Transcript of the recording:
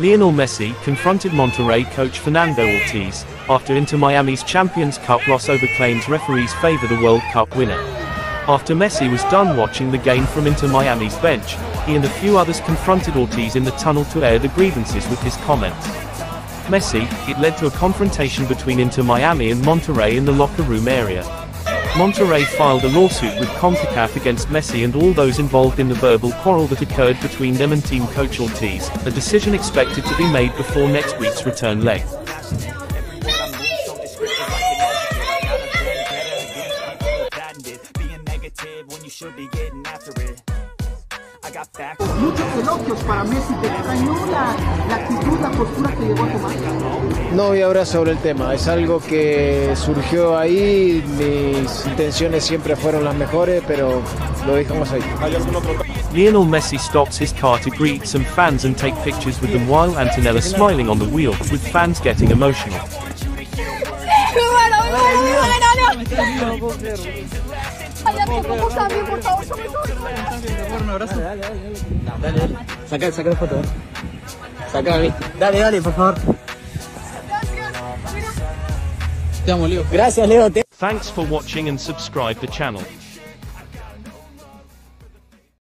Lionel Messi confronted Monterrey coach Fernando Ortiz after Inter Miami's Champions Cup loss over claims referees favor the World Cup winner. After Messi was done watching the game from Inter Miami's bench, he and a few others confronted Ortiz in the tunnel to air the grievances with his comments. Messi, it led to a confrontation between Inter Miami and Monterrey in the locker room area. Monterrey filed a lawsuit with CONCACAF against Messi and all those involved in the verbal quarrel that occurred between them and team coach Ortiz, a decision expected to be made before next week's return leg. Muchos elogios para Messi, ¿te extrañó la, la actitud, la postura que llegó a tomar? No voy a hablar sobre el tema, es algo que surgió ahí, mis intenciones siempre fueron las mejores, pero lo dejamos ahí. Lionel Messi stops his car to greet some fans and take pictures with them while Antonella smiling on the wheel, with fans getting emotional. Saca, saca la foto. Eh. Saca a mí. Dale, dale, por favor. Te Leo. Gracias, Leo. Thanks for watching and subscribe the channel.